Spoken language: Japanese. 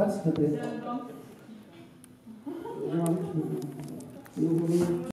That's the bit.